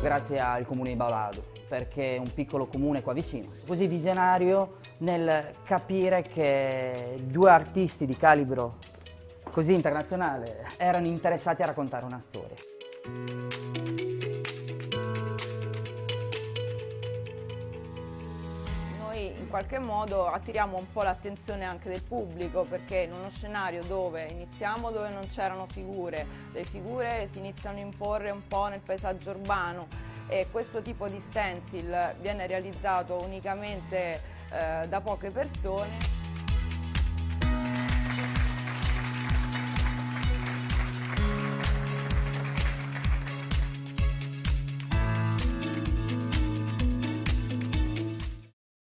grazie al comune di Baulado, perché è un piccolo comune qua vicino. Così visionario nel capire che due artisti di calibro così internazionale erano interessati a raccontare una storia. In qualche modo attiriamo un po' l'attenzione anche del pubblico perché in uno scenario dove iniziamo dove non c'erano figure, le figure si iniziano a imporre un po' nel paesaggio urbano e questo tipo di stencil viene realizzato unicamente eh, da poche persone.